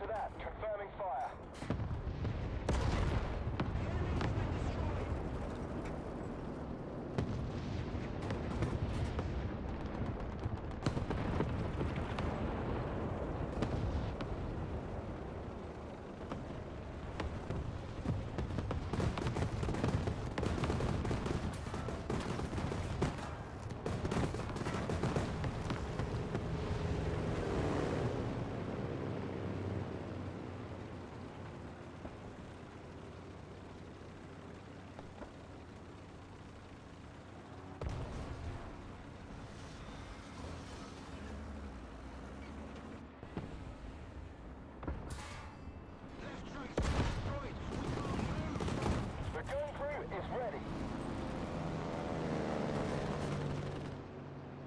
to that. Confirming fire.